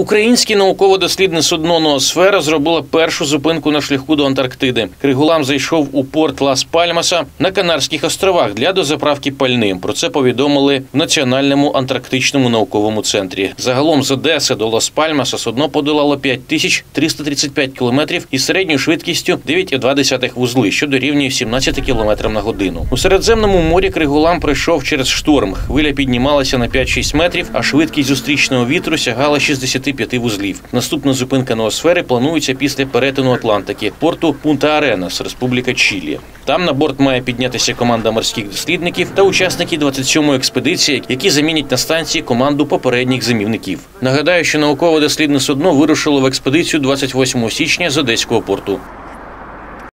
Українське науково-дослідне судно Ноосфера зробило першу зупинку на шляху до Антарктиди. Кригулам зайшов у порт Лас Пальмаса на Канарських островах для дозаправки пальним. Про це повідомили в Національному антарктичному науковому центрі. Загалом з Одеси до Лас Пальмаса судно подолало 5335 кілометрів із середньою швидкістю 9,2 вузли, що дорівнює 17 кілометрам на годину. У Середземному морі Кригулам пройшов через шторм. Хвиля піднімалася на 5-6 метрів, а швидкість зустрічного вітру сягала 65 вузлів. Наступна зупинка ноосфери планується після перетину Атлантики, порту Пунта-Аренас, Республіка Чилі. Там на борт має піднятися команда морських дослідників та учасники 27-ї експедиції, які замінять на станції команду попередніх зимівників. Нагадаю, що науково-дослідне судно вирушило в експедицію 28 січня з Одеського порту.